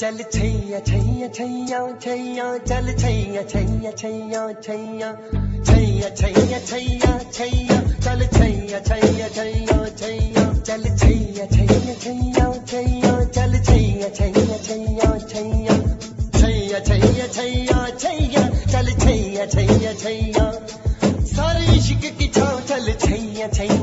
चल छैया छैया छैया छैया चल छैया छैया छैया छैया छैया छैया छैया छैया चल छैया छैया छैया छैया चल छैया छैया छैया छैया चल छैया छैया छैया छैया छैया छैया छैया छैया चल छैया छैया छैया सारे इश्क की छाव चल छैया छैया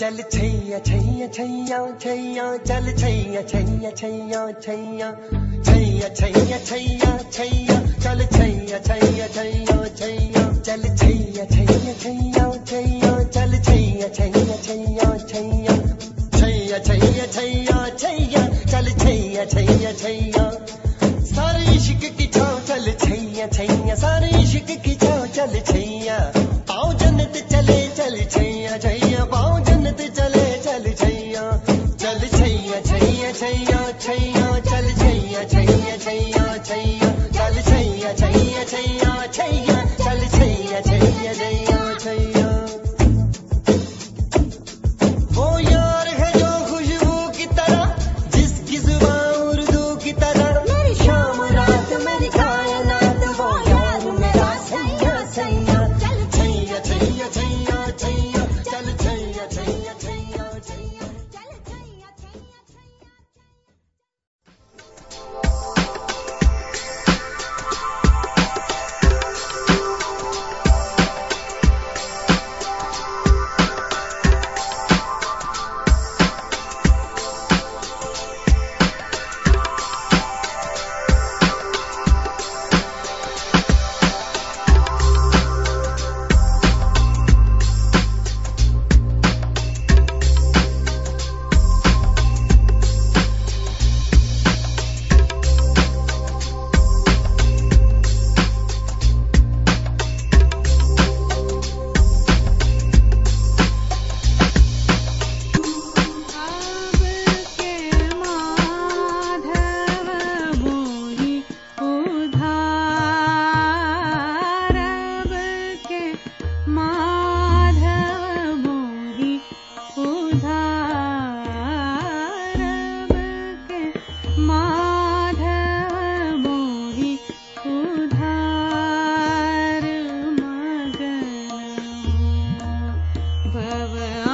चल छैया छैया छैया छैया चल छैया छैया छैया छैया छैया छैया छैया छैया चल छैया छैया छैया छैया चल छैया छैया छैया छैया चल छैया छैया छैया छैया छैया छैया छैया छैया चल छैया छैया छैया सारे इश्क की छाव चल छैया छैया सारे इश्क की छाव चल छैया Well.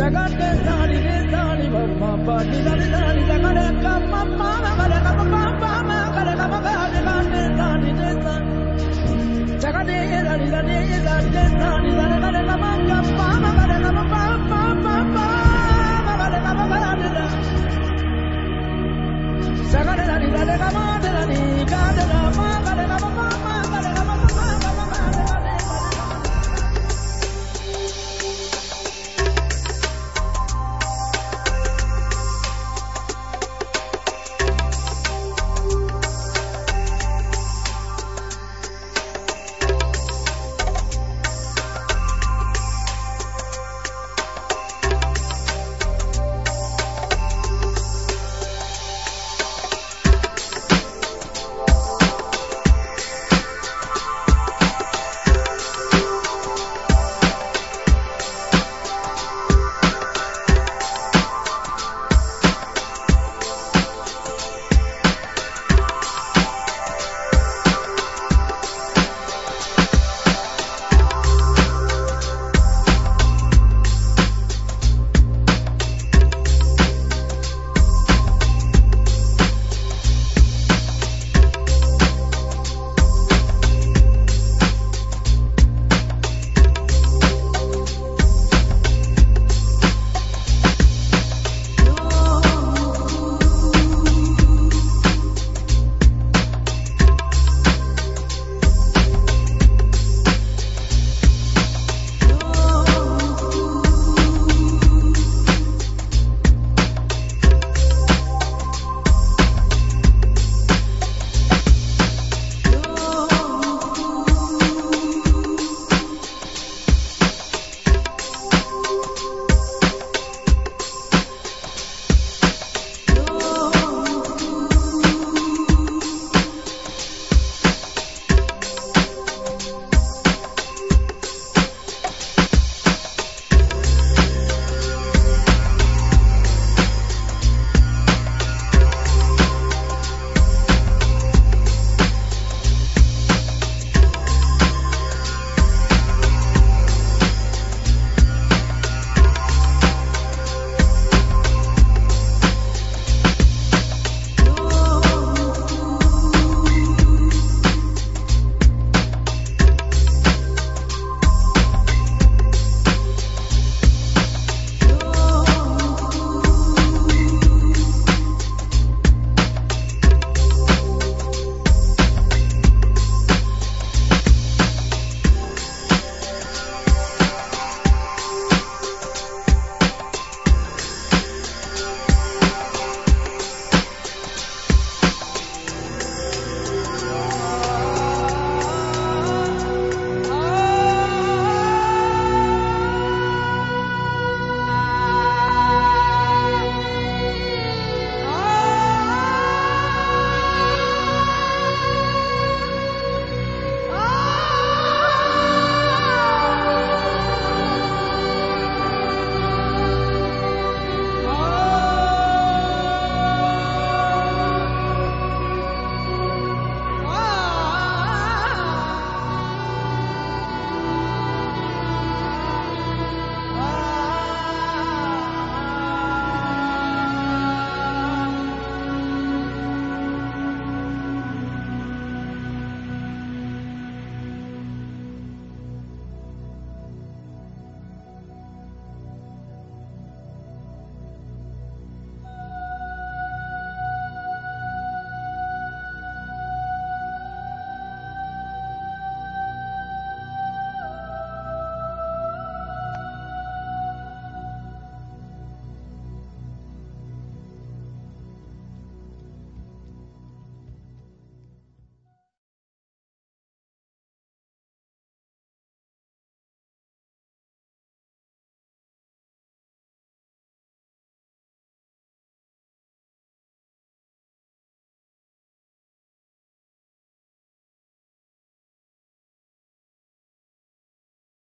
Sagat ke sali ke sali, barma pati sali sali, sagat ke mamma